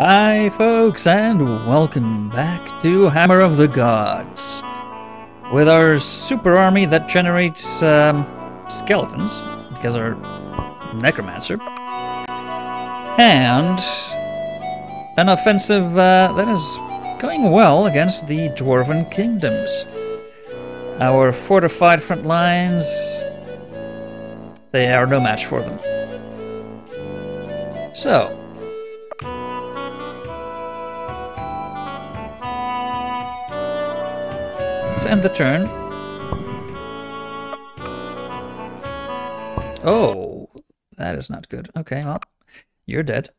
Hi, folks, and welcome back to Hammer of the Gods. With our super army that generates um, skeletons, because our necromancer, and an offensive uh, that is going well against the dwarven kingdoms. Our fortified front lines, they are no match for them. So, let's end the turn. Oh, that is not good. Okay, well, you're dead.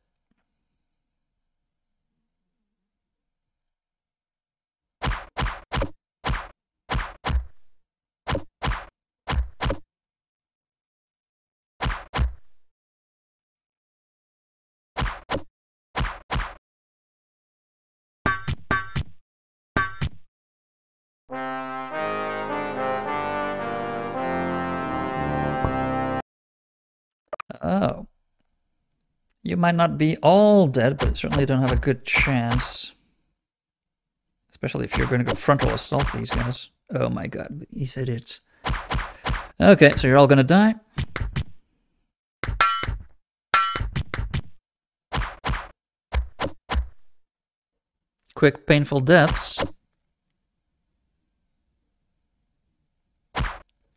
Oh. You might not be all dead, but certainly don't have a good chance. Especially if you're going to go frontal assault these guys. Oh my god, these idiots. Okay, so you're all going to die. Quick, painful deaths.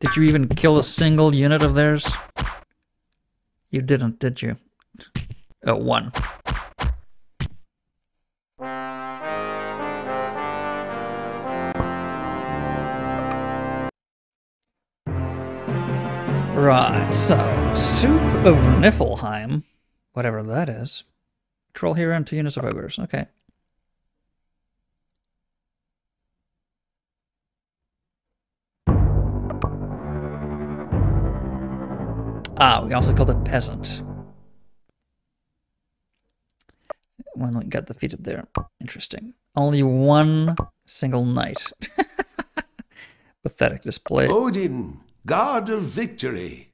Did you even kill a single unit of theirs? You didn't, did you? Oh, one. Right, so, Soup of Niflheim, whatever that is. Troll hero and two units of ogres, okay. Ah, we also called it peasant. One that got defeated there. Interesting. Only one single knight. Pathetic display. Odin, god of victory.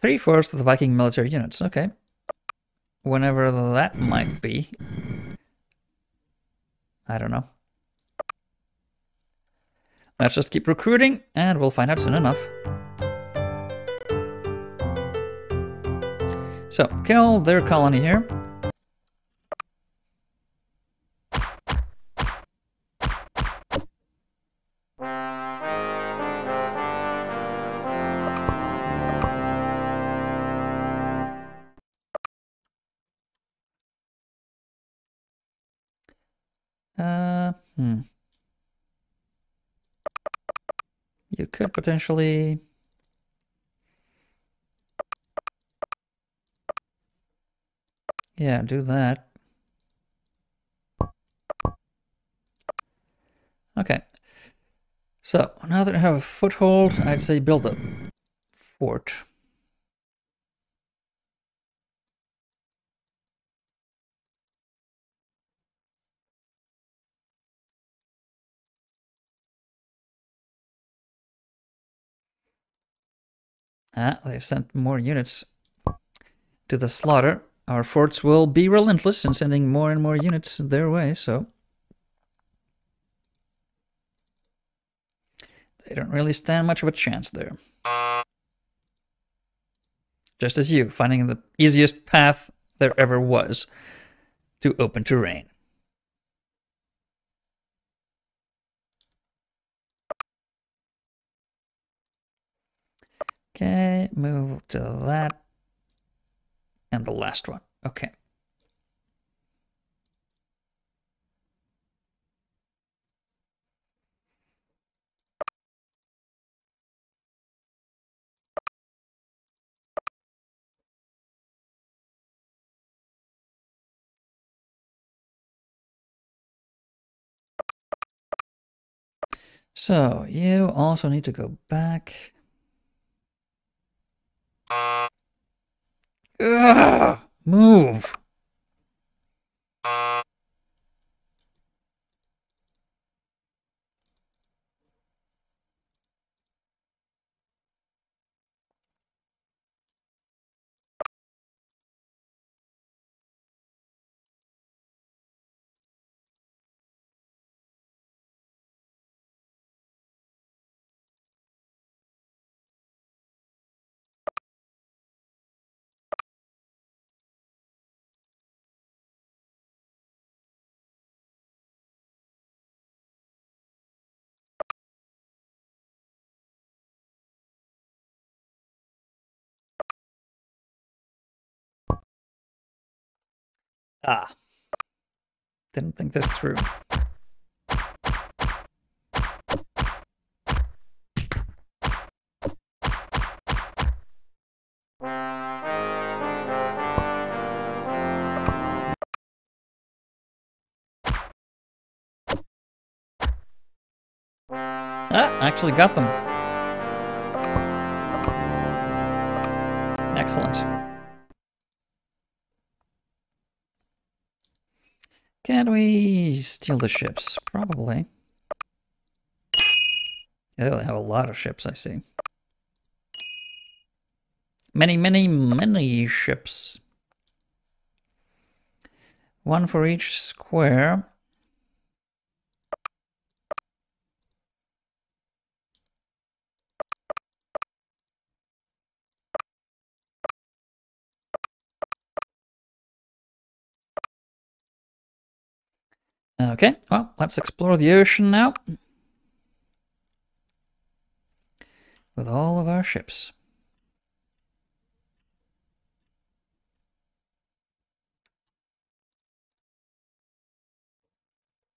Three fourths of the Viking military units. Okay. Whenever that might be. I don't know. Let's just keep recruiting and we'll find out soon enough. So, kill their colony here. Uh, hmm. You could potentially... Yeah, do that. Okay. So, now that I have a foothold, I'd say build a fort. Ah, they've sent more units to the slaughter. Our forts will be relentless in sending more and more units their way, so... They don't really stand much of a chance there. Just as you, finding the easiest path there ever was to open terrain. Okay, move to that. And the last one. Okay. So, you also need to go back. Ugh, move. Ah. Didn't think this through. Ah, actually got them. Excellent. Can we steal the ships? Probably. They have a lot of ships, I see. Many, many, many ships. One for each square. Okay, well, let's explore the ocean now. With all of our ships.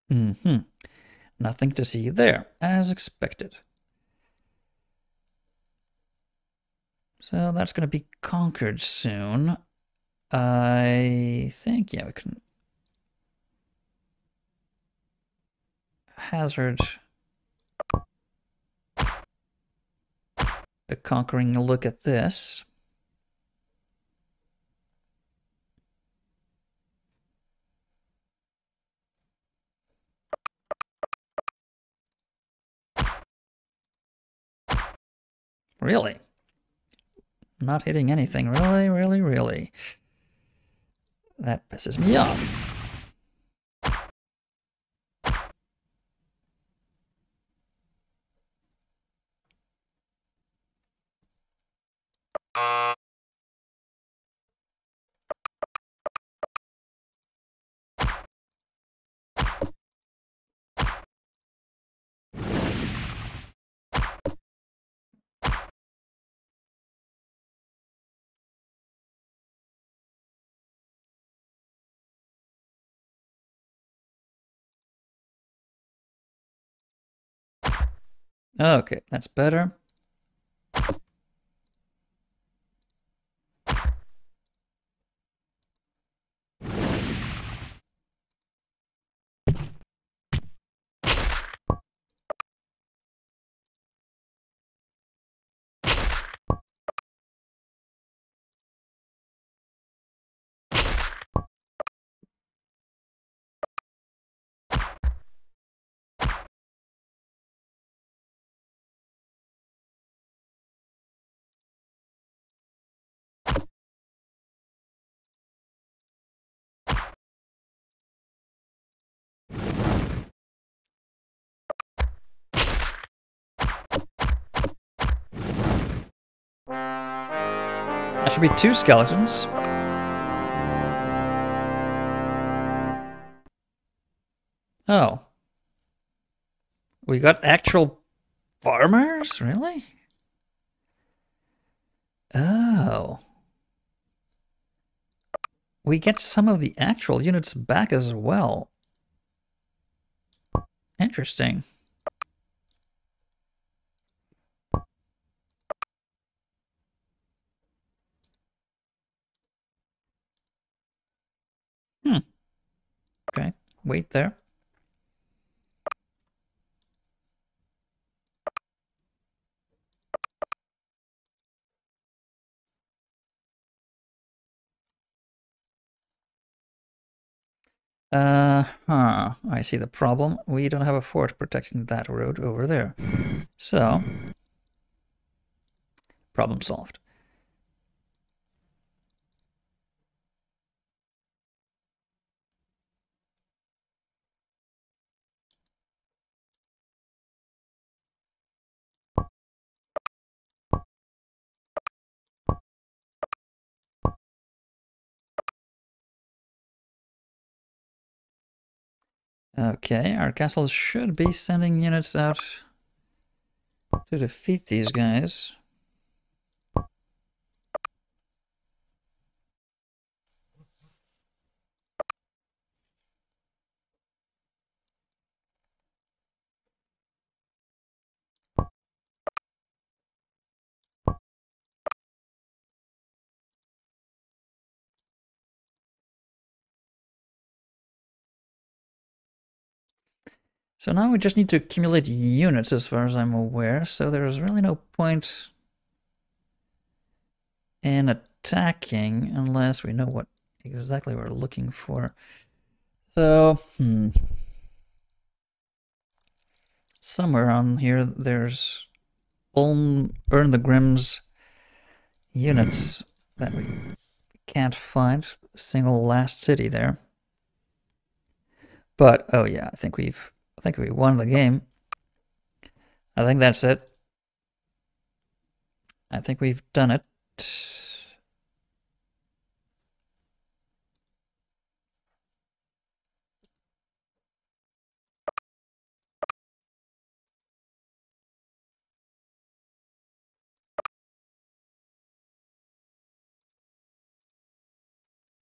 Mm-hmm. Nothing to see there, as expected. So that's going to be conquered soon. I think, yeah, we can hazard a conquering look at this. Really? Not hitting anything. Really, really, really. That pisses me off. Okay, that's better. That should be two skeletons. Oh. We got actual farmers? Really? Oh. We get some of the actual units back as well. Interesting. Hmm. Okay, wait there. Uh huh. I see the problem. We don't have a fort protecting that road over there. So, problem solved. Okay, our castles should be sending units out to defeat these guys. So now we just need to accumulate units as far as I'm aware, so there's really no point in attacking unless we know what exactly we're looking for. So, hmm. Somewhere on here there's Ulm, Earn the Grimm's units that we can't find. Single last city there. But, oh yeah, I think we've think we won the game. I think that's it. I think we've done it.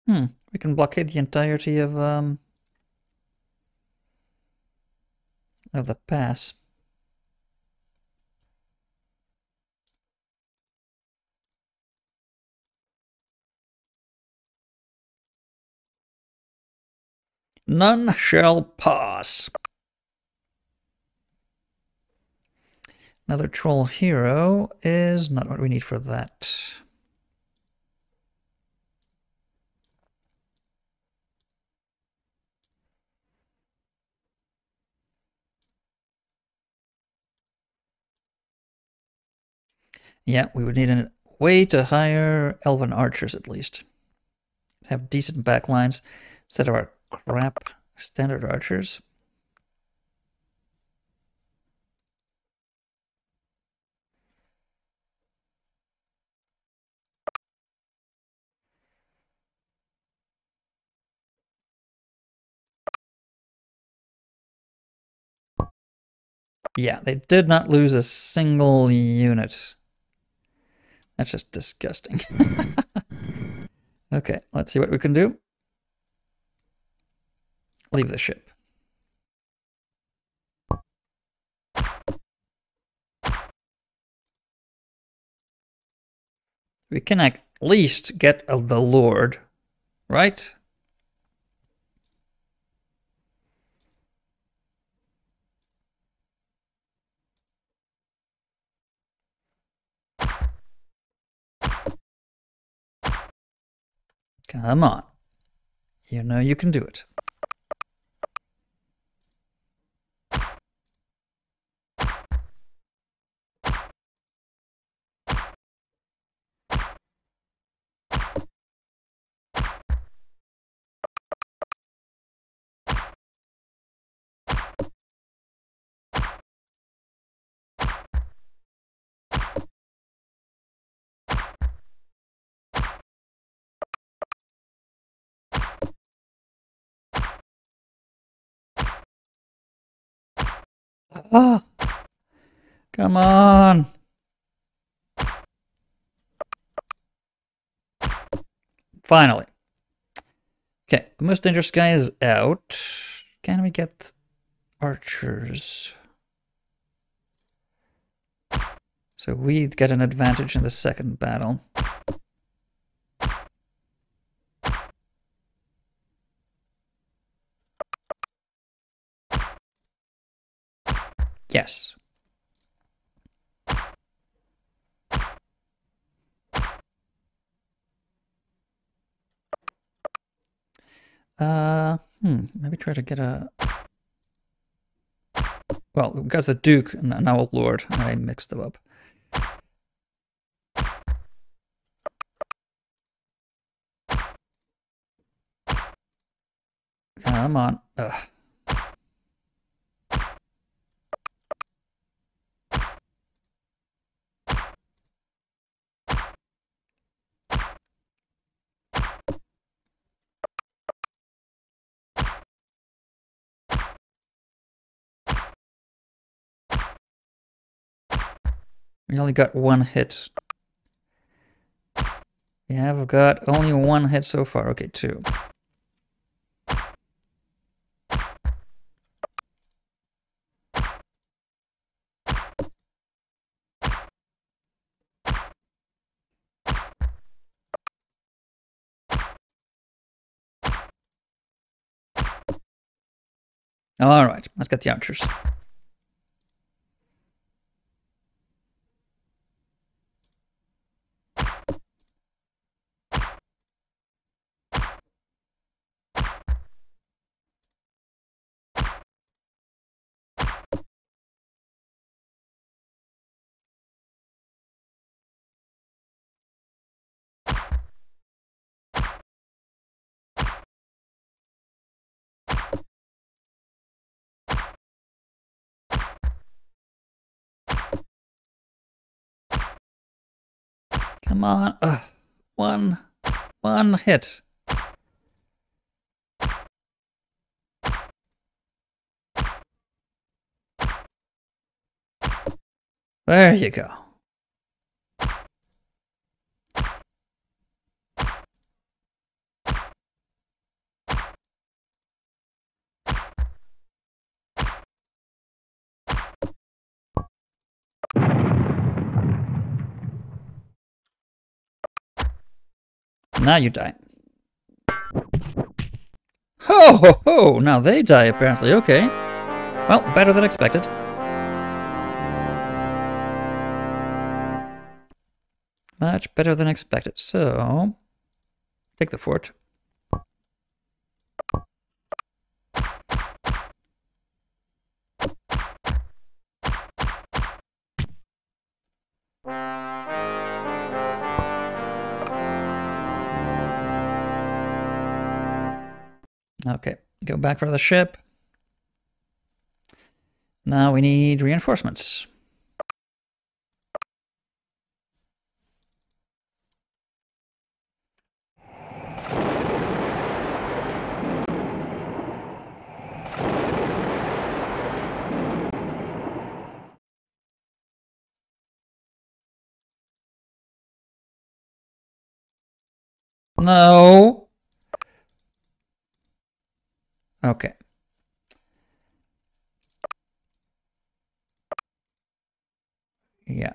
Hmm, we can blockade the entirety of um of the pass. None shall pass. Another troll hero is not what we need for that. Yeah, we would need a way to hire elven archers at least. Have decent backlines instead of our crap standard archers. Yeah, they did not lose a single unit. That's just disgusting. okay, let's see what we can do. Leave the ship. We can at least get the Lord, right? Come on. You know you can do it. Oh, come on. Finally. Okay, the most dangerous guy is out. Can we get archers? So we get an advantage in the second battle. Yes. Uh, hmm, maybe try to get a... Well, we got the Duke and an Owl Lord. I mixed them up. Come on. Ugh. We only got one hit. We have got only one hit so far. Okay, two. All right, let's get the archers. Come on. Ugh. One. One hit. There you go. Now you die. Ho ho ho! Now they die apparently. Okay. Well, better than expected. Much better than expected. So, take the fort. Okay, go back for the ship. Now we need reinforcements. No. Okay. Yeah.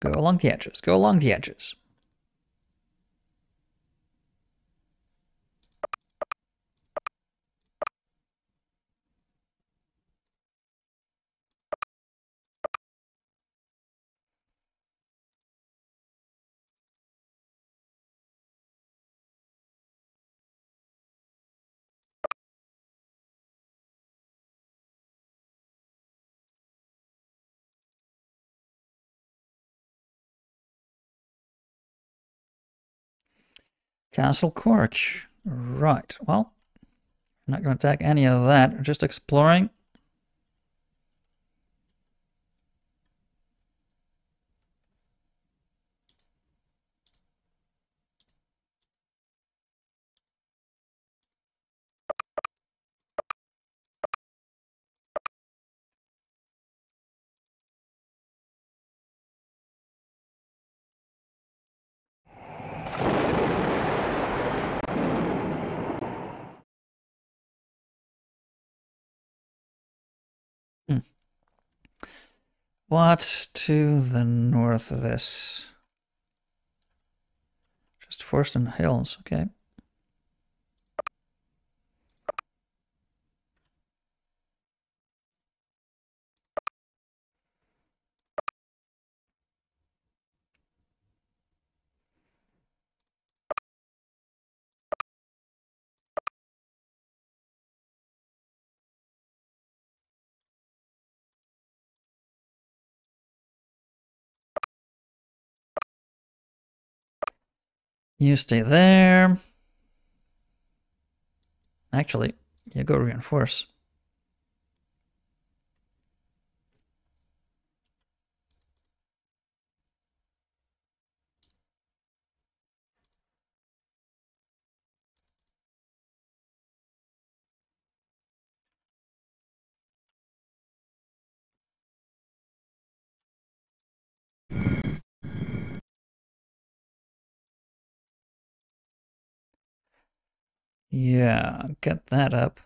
Go along the edges. Go along the edges. Castle Cork. Right. Well, I'm not going to attack any of that. We're just exploring. Hmm. What's to the north of this? Just forest and hills, okay. You stay there. Actually, you go reinforce. Yeah, get that up.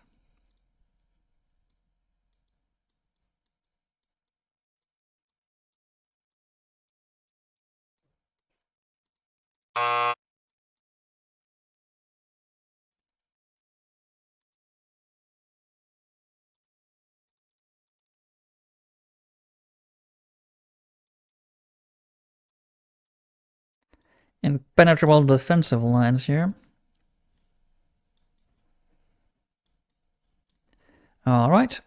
Impenetrable defensive lines here. All right.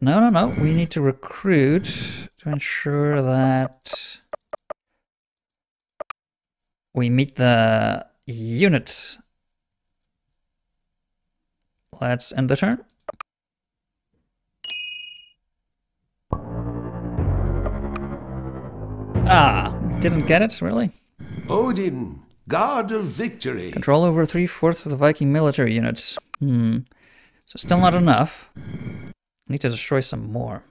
No, no, no. We need to recruit to ensure that we meet the units. Let's end the turn. Ah, didn't get it, really? Odin, god of victory. Control over three-fourths of the Viking military units. Hmm. So still not enough. I Need to destroy some more.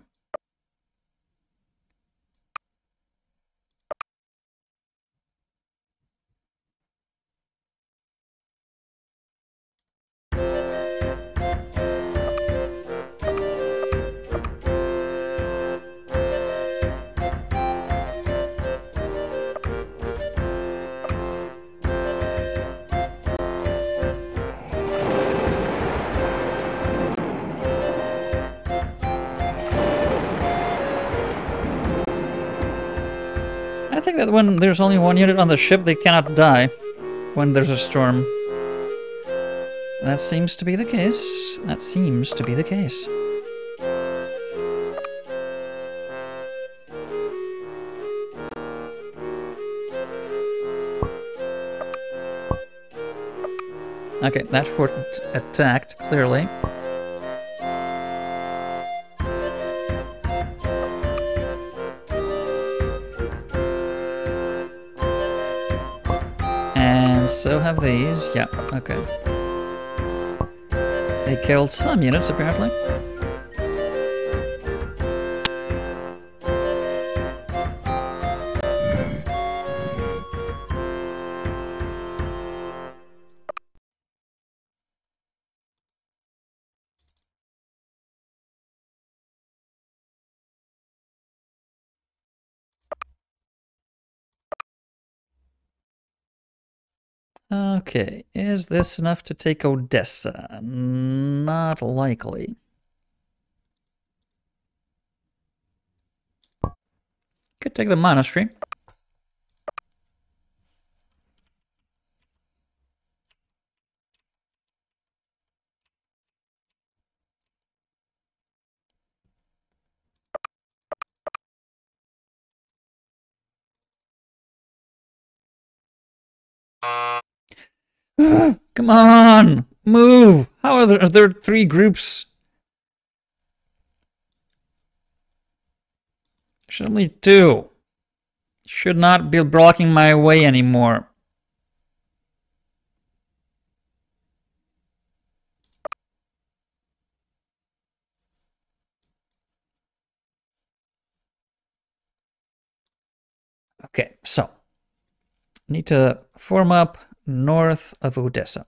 When there's only one unit on the ship, they cannot die when there's a storm. That seems to be the case. That seems to be the case. Okay, that fort attacked, clearly. So have these. Yeah, okay. They killed some units, apparently. Okay, is this enough to take Odessa? Not likely. Could take the monastery. Come on, move. How are there, are there three groups? Should only two. Should not be blocking my way anymore. Okay, so need to form up north of Odessa.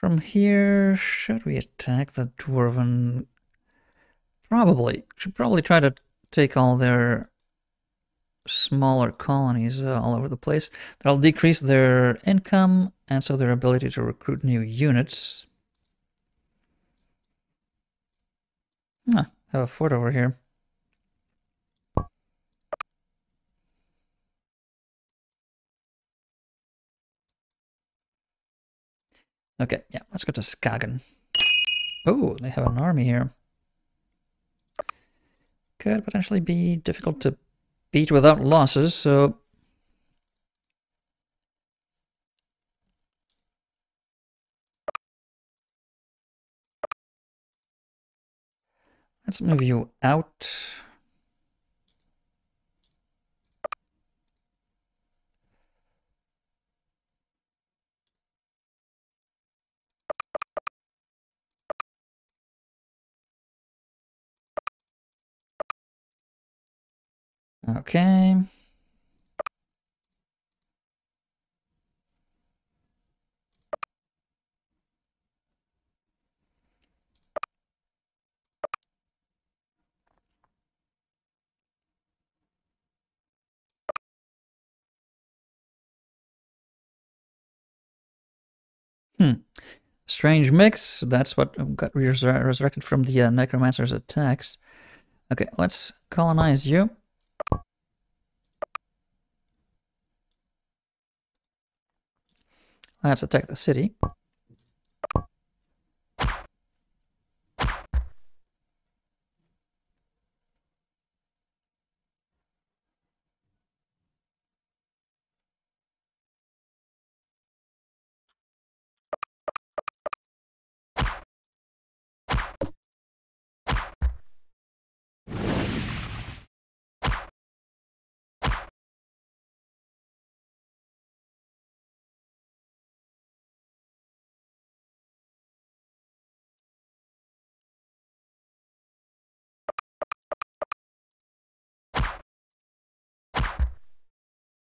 From here, should we attack the Dwarven? Probably. Should probably try to take all their smaller colonies uh, all over the place. That'll decrease their income and so their ability to recruit new units. Ah, have a fort over here. Okay, yeah, let's go to Skagen. Oh, they have an army here. Could potentially be difficult to beat without losses, so... Let's move you out. Okay. Hmm. Strange mix. That's what got resur resurrected from the uh, Necromancer's attacks. Okay, let's colonize you. Let's attack the city.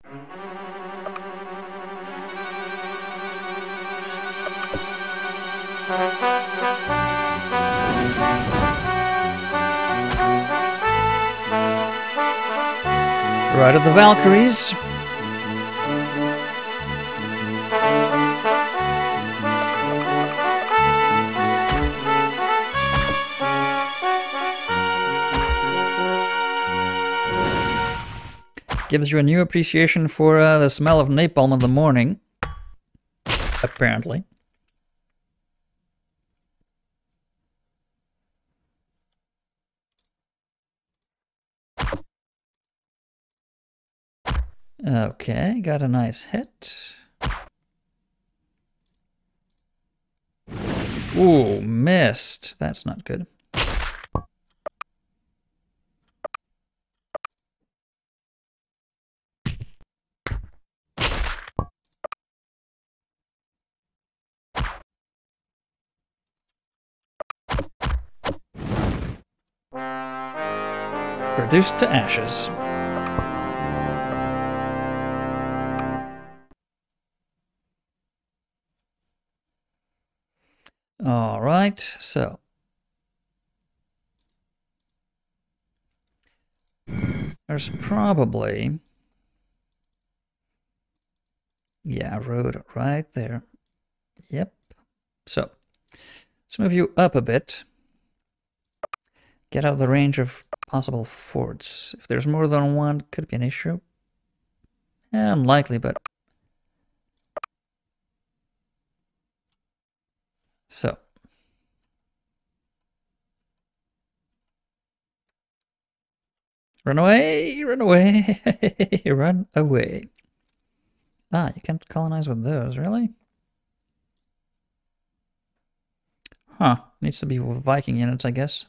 Ride of the Valkyries. Gives you a new appreciation for uh, the smell of napalm in the morning. Apparently. Okay, got a nice hit. Ooh, missed. That's not good. Reduced to ashes. All right, so. There's probably, yeah, road right there. Yep. So, let's move you up a bit. Get out of the range of possible forts. If there's more than one, could be an issue. Yeah, unlikely, but So. Run away, run away, run away. Ah, you can't colonize with those, really? Huh, needs to be Viking units, I guess.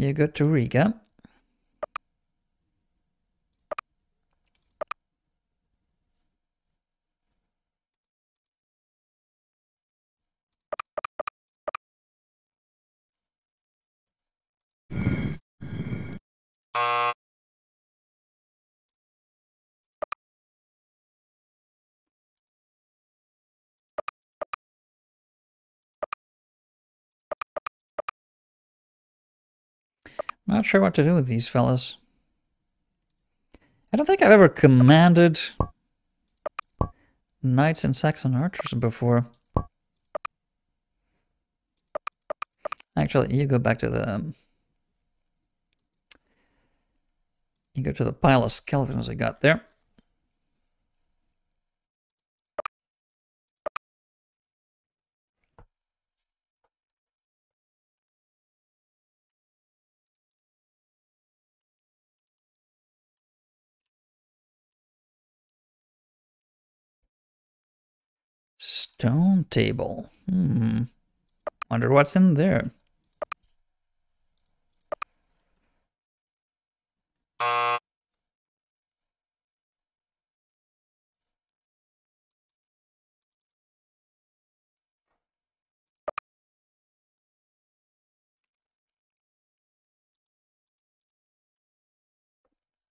You go to Riga. Not sure what to do with these fellas. I don't think I've ever commanded knights and Saxon archers before. Actually, you go back to the... Um, You go to the pile of skeletons I got there. Stone table. Hmm. Wonder what's in there.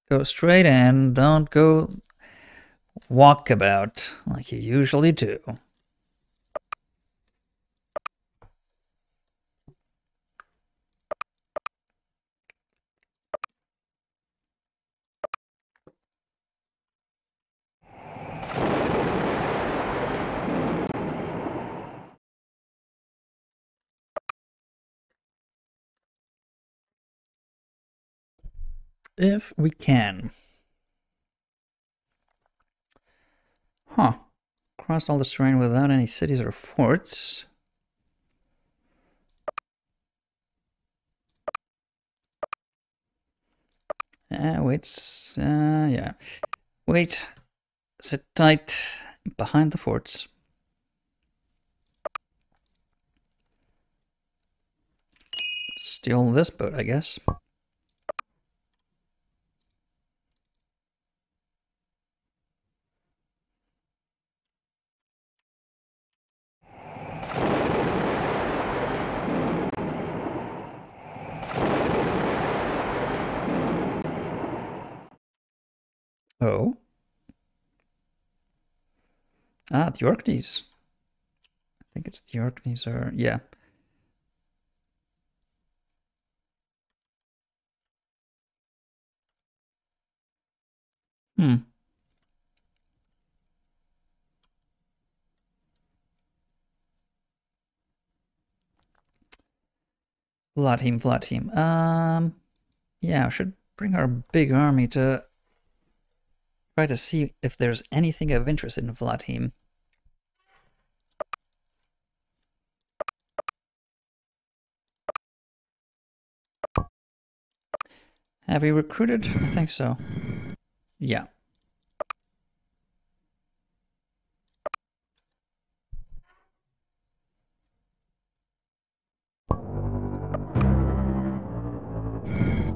Go straight in, don't go walkabout like you usually do. If we can. Huh. Cross all this terrain without any cities or forts. Uh, wait, uh, yeah. Wait, sit tight behind the forts. Steal this boat, I guess. Oh. Ah, the Orkneys. I think it's the Orkneys or yeah. Hmm. Vlad team. Um, yeah, I should bring our big army to try to see if there's anything of interest in Vladim. Have we recruited? I think so. Yeah.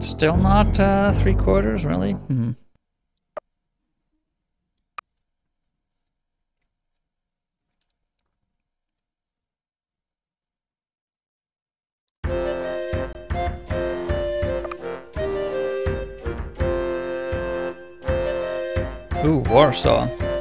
Still not uh, three quarters, really? Hmm. Ooh,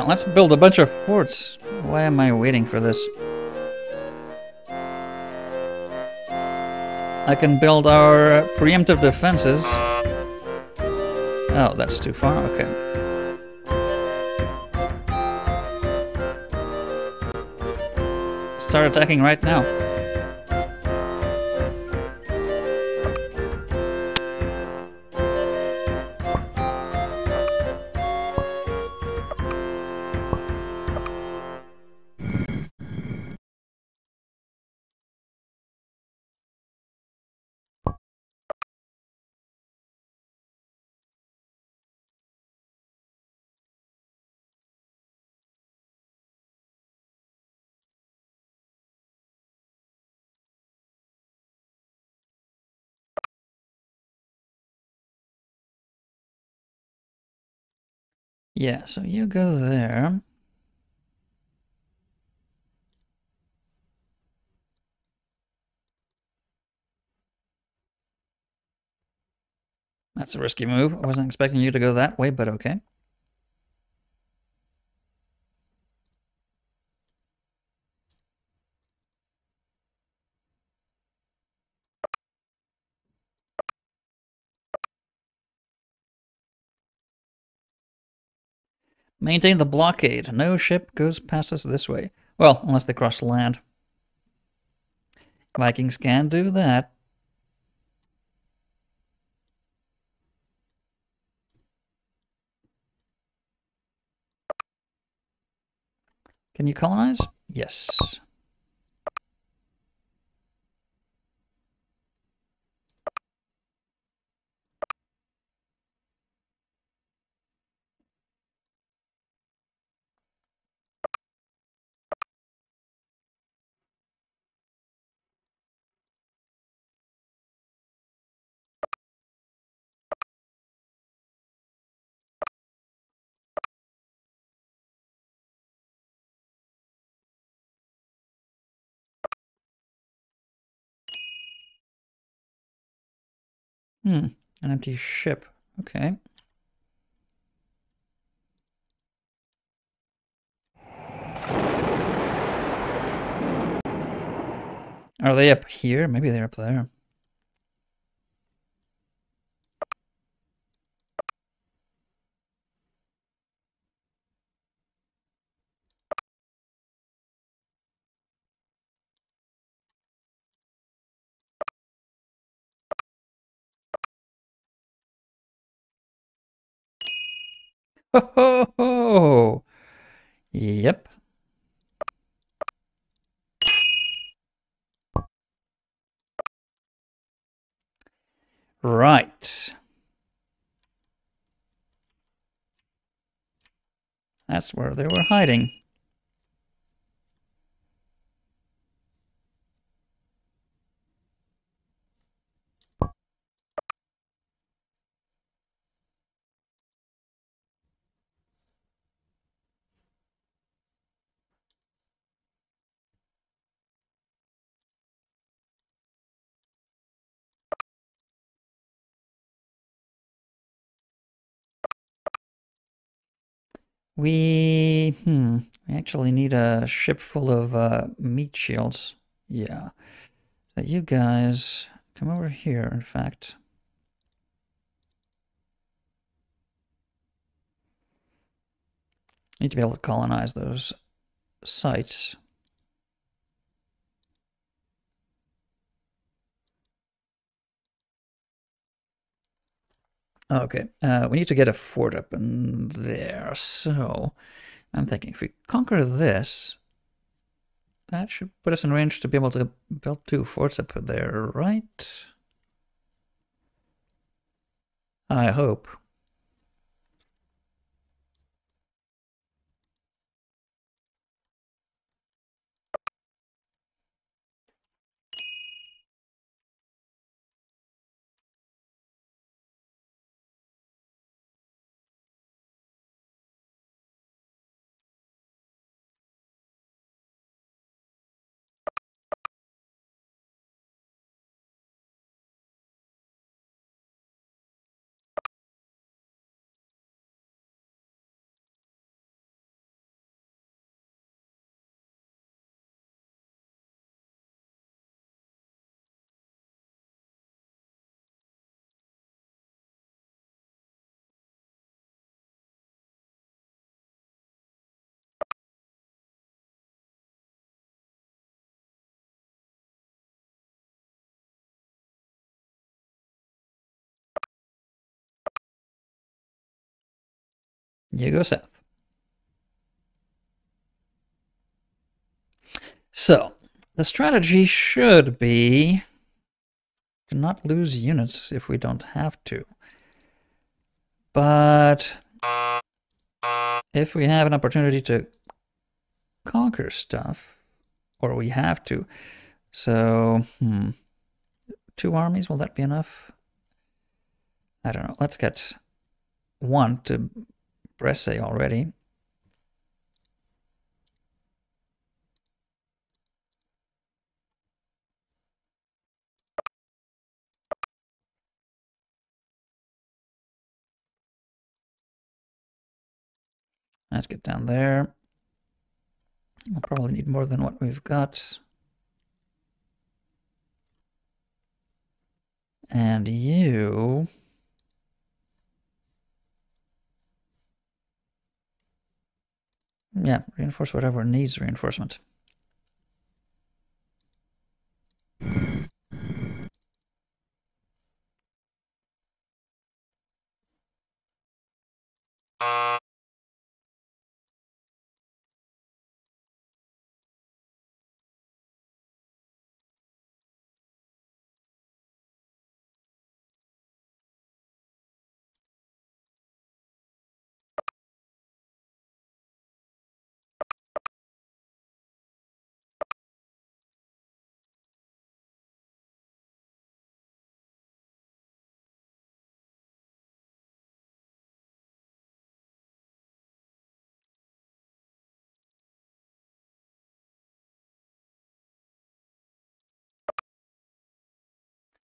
Yeah, let's build a bunch of forts. Why am I waiting for this? I can build our preemptive defenses. Oh, that's too far? Okay. Start attacking right now. Yeah, so you go there. That's a risky move. I wasn't expecting you to go that way, but okay. Maintain the blockade. No ship goes past us this way. Well, unless they cross land. Vikings can do that. Can you colonize? Yes. Hmm, an empty ship. Okay. Are they up here? Maybe they're up there. Ho! Yep. Right. That's where they were hiding. We, hmm, actually need a ship full of uh, meat shields. Yeah. So you guys come over here, in fact. Need to be able to colonize those sites. Okay, uh, we need to get a fort up in there. So I'm thinking if we conquer this, that should put us in range to be able to build two forts up there, right? I hope. You go south. So, the strategy should be to not lose units if we don't have to. But if we have an opportunity to conquer stuff, or we have to, so, hmm, two armies, will that be enough? I don't know. Let's get one to press A already. Let's get down there. We'll probably need more than what we've got. And you... Yeah, reinforce whatever needs reinforcement.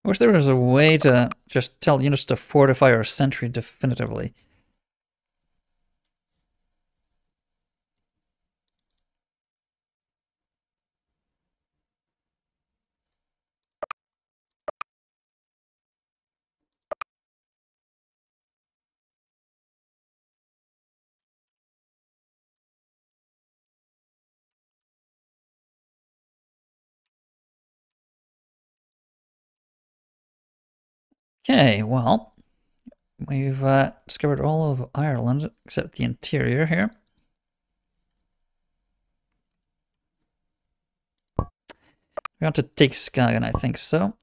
I wish there was a way to just tell units to fortify our sentry definitively. Okay, well, we've uh, discovered all of Ireland except the interior here. We want to take Skagen, I think so.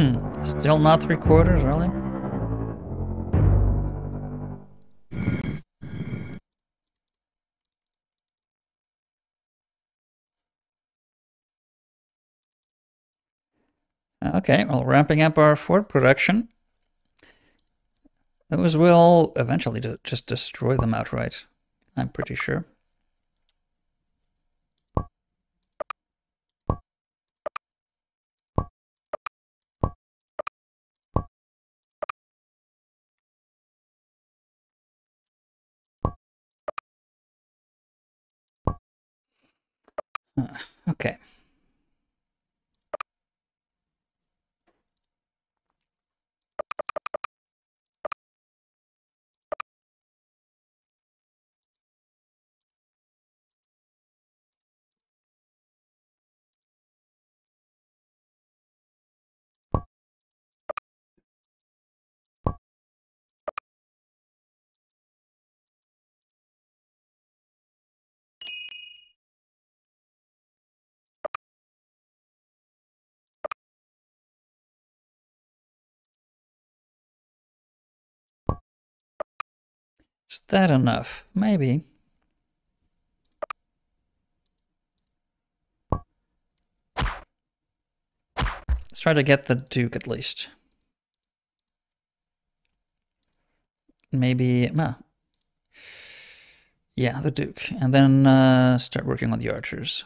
Hmm, still not three quarters, really? Okay, well, ramping up our fort production. Those will eventually just destroy them outright, I'm pretty sure. Uh, okay. Is that enough? Maybe. Let's try to get the Duke at least. Maybe, well, yeah, the Duke. And then uh, start working on the archers.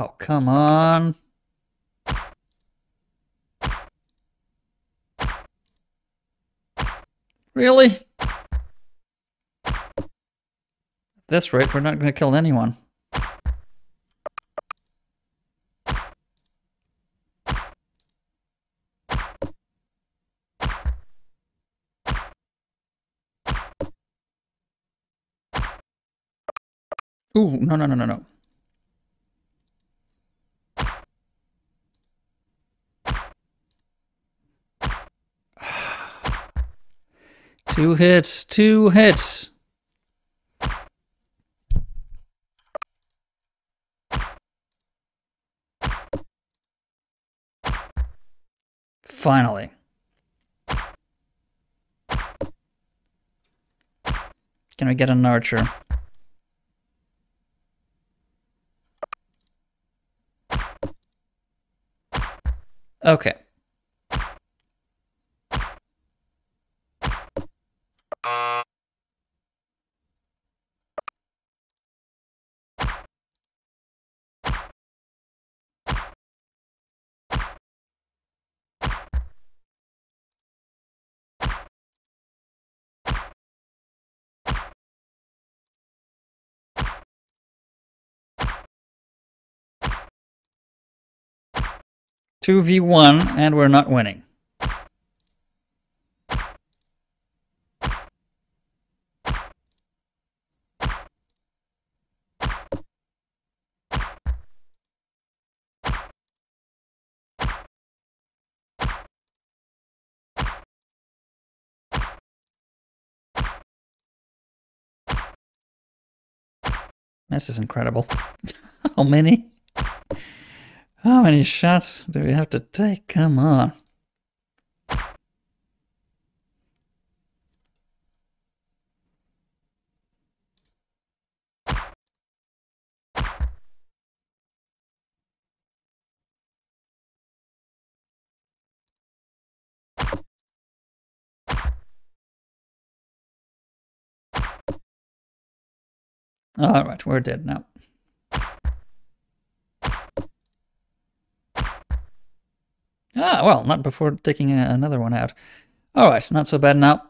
Oh, come on. Really? At this rate, we're not going to kill anyone. Ooh, no, no, no, no, no. Two hits, two hits. Finally. Can we get an archer? Okay. Two v one, and we're not winning. This is incredible. How many? How many shots do we have to take? Come on. All right, we're dead now. Ah, well, not before taking a, another one out. All right, not so bad now.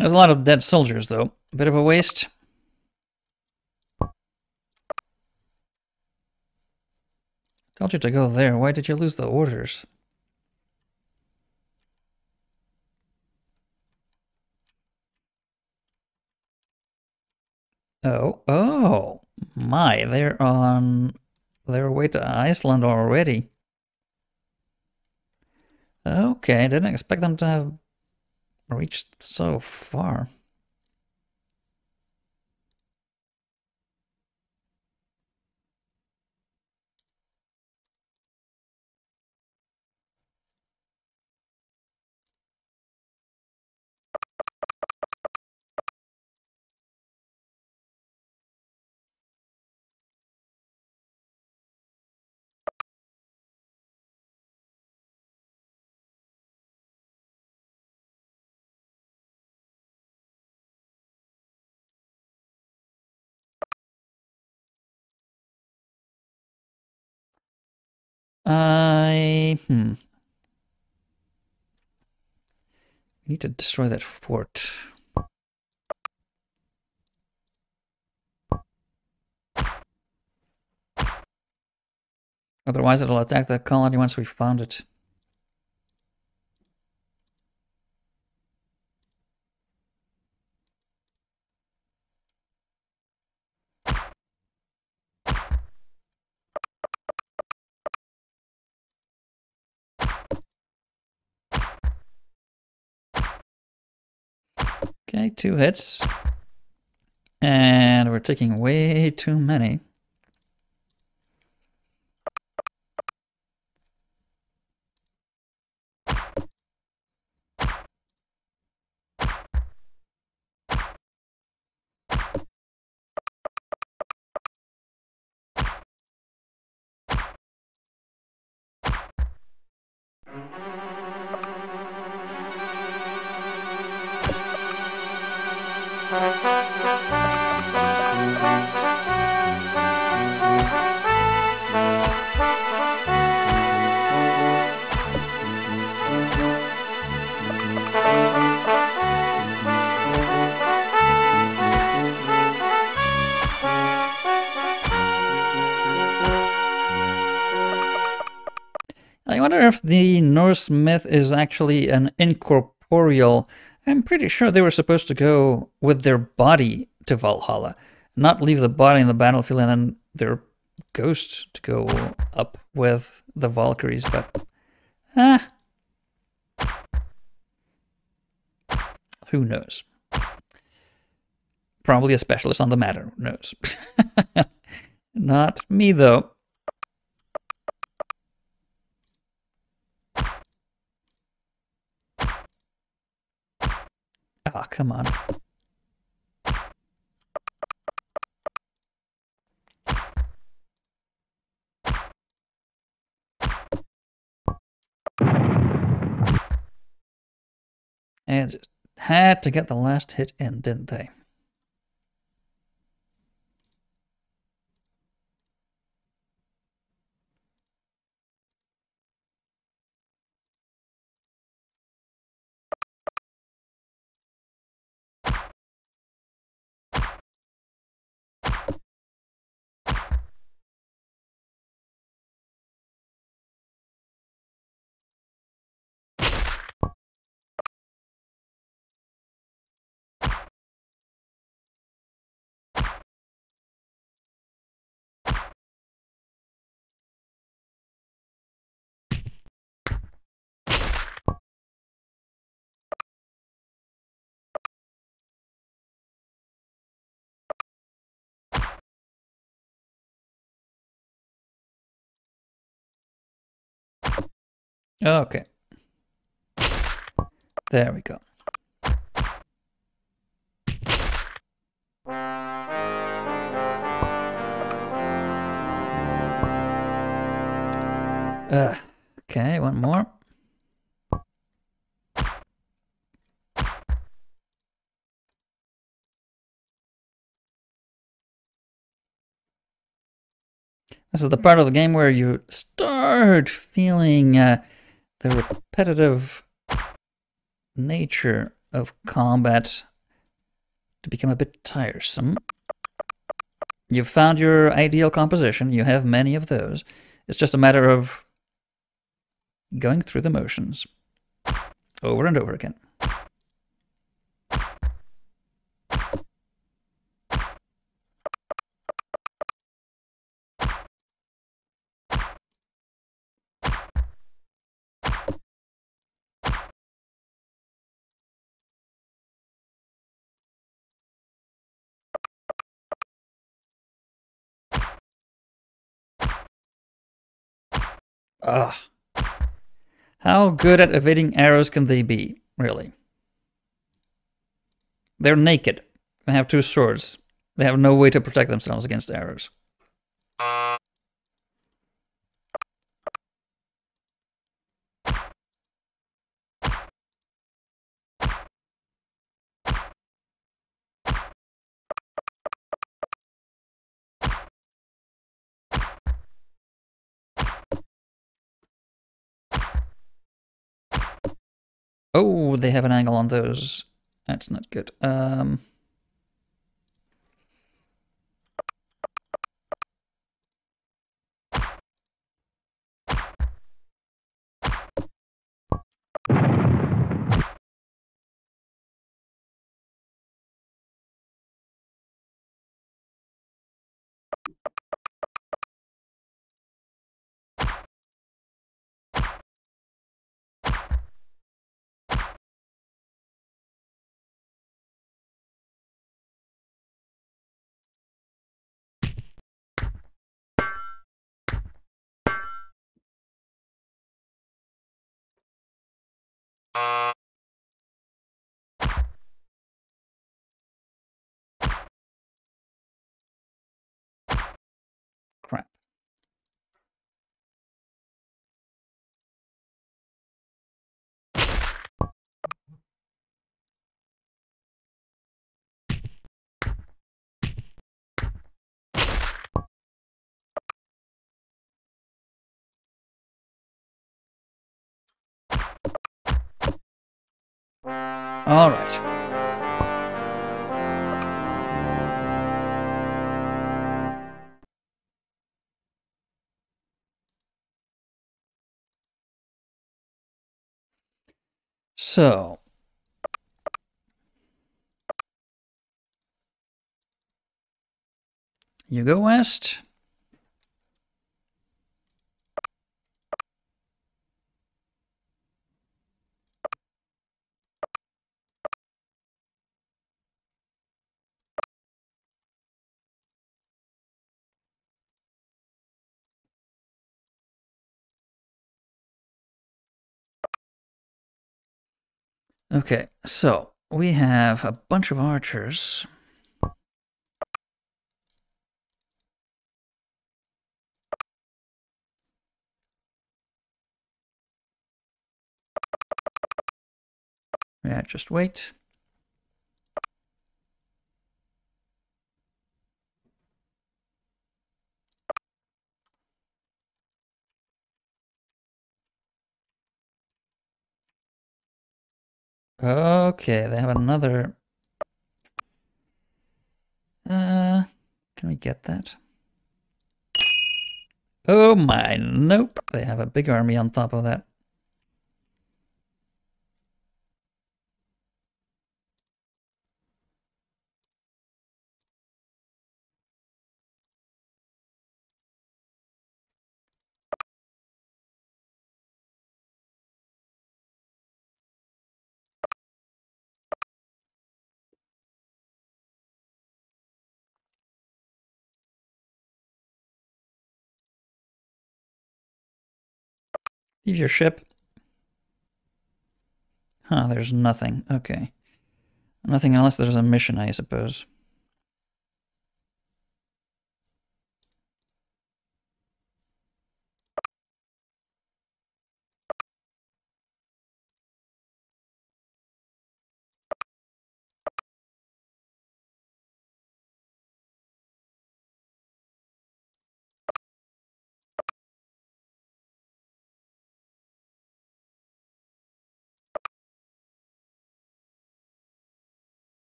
There's a lot of dead soldiers, though. A bit of a waste. Told you to go there. Why did you lose the orders? Oh, oh, my, they're on their way to Iceland already. Okay, didn't expect them to have reached so far. I hmm. We need to destroy that fort. Otherwise, it'll attack the colony once we found it. Okay, two hits. And we're taking way too many. Wonder if the Norse myth is actually an incorporeal. I'm pretty sure they were supposed to go with their body to Valhalla, not leave the body in the battlefield and then their ghost to go up with the Valkyries, but ah, who knows? Probably a specialist on the matter knows. not me though. Ah, oh, come on. And had to get the last hit in, didn't they? Okay. There we go. Uh, okay, one more. This is the part of the game where you start feeling uh, the repetitive nature of combat to become a bit tiresome. You've found your ideal composition, you have many of those. It's just a matter of going through the motions over and over again. Ugh. How good at evading arrows can they be, really? They're naked. They have two swords. They have no way to protect themselves against arrows. Oh, they have an angle on those. That's not good. Um, crap. Alright. So, you go west. Okay, so we have a bunch of archers. Yeah, just wait. Okay, they have another. Uh, can we get that? Oh my, nope. They have a big army on top of that. Leave your ship. Huh, there's nothing. Okay. Nothing unless there's a mission, I suppose.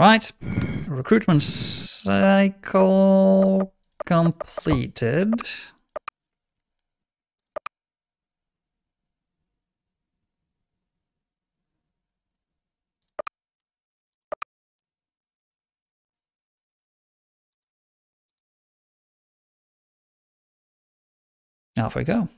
Right. Recruitment cycle completed. Off we go.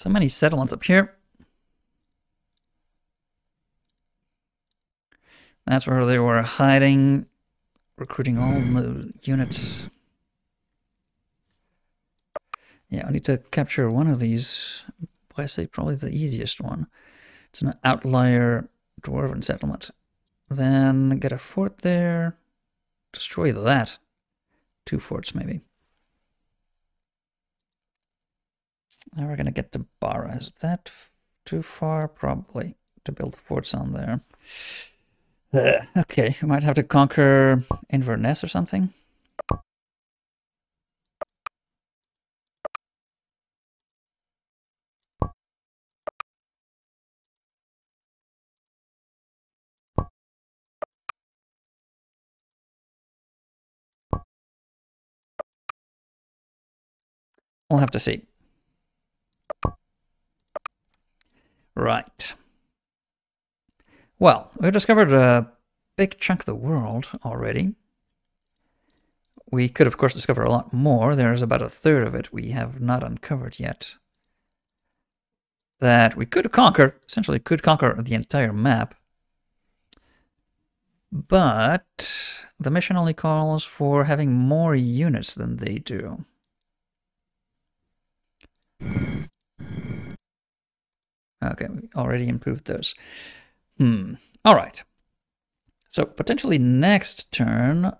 So many settlements up here. That's where they were hiding, recruiting all new units. Yeah, I need to capture one of these. I say probably the easiest one. It's an outlier dwarven settlement. Then get a fort there. Destroy that. Two forts, maybe. Now we're going to get to Bara. Is that too far? Probably to build forts on there. Uh, okay, we might have to conquer Inverness or something. We'll have to see. Right. Well, we've discovered a big chunk of the world already. We could, of course, discover a lot more. There's about a third of it we have not uncovered yet. That we could conquer, essentially could conquer the entire map. But the mission only calls for having more units than they do. Okay, we already improved those. Hmm. All right. So potentially next turn,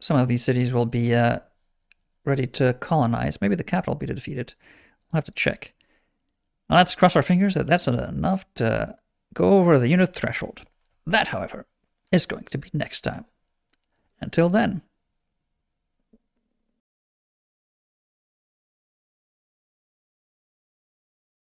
some of these cities will be uh, ready to colonize. Maybe the capital will be defeated. We'll have to check. Let's cross our fingers that that's enough to go over the unit threshold. That, however, is going to be next time. Until then,